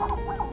Bye.